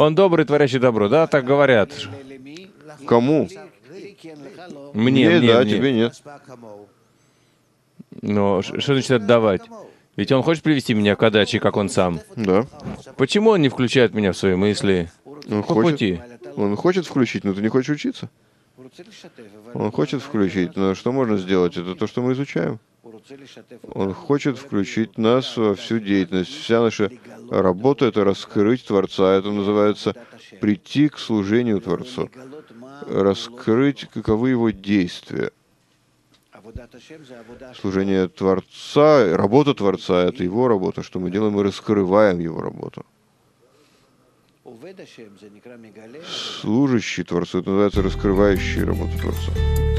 Он добрый, творящий добро. Да, так говорят. Кому? Мне, мне, да, мне. тебе нет. Но что значит отдавать? Ведь он хочет привести меня к отдаче, как он сам. Да. Почему он не включает меня в свои мысли Он по хочет, пути? он хочет включить, но ты не хочешь учиться. Он хочет включить, но что можно сделать? Это то, что мы изучаем. Он хочет включить нас во всю деятельность. Вся наша работа — это раскрыть Творца. Это называется прийти к служению Творцу. Раскрыть, каковы его действия. Служение Творца, работа Творца — это его работа. Что мы делаем? Мы раскрываем его работу. Служащий Творцу — это называется раскрывающий работу Творца.